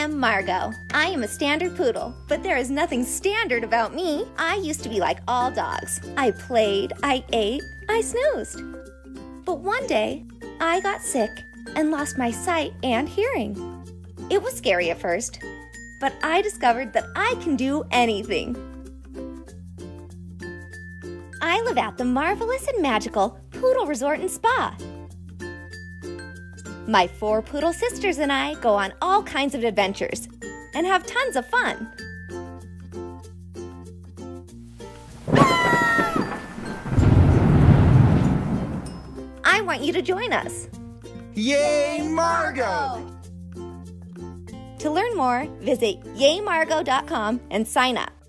am Margaux. I am a standard poodle, but there is nothing standard about me. I used to be like all dogs. I played, I ate, I snoozed. But one day, I got sick and lost my sight and hearing. It was scary at first, but I discovered that I can do anything. I live at the marvelous and magical Poodle Resort and Spa. My four poodle sisters and I go on all kinds of adventures and have tons of fun. I want you to join us. Yay, Margaux! To learn more, visit yaymargaux.com and sign up.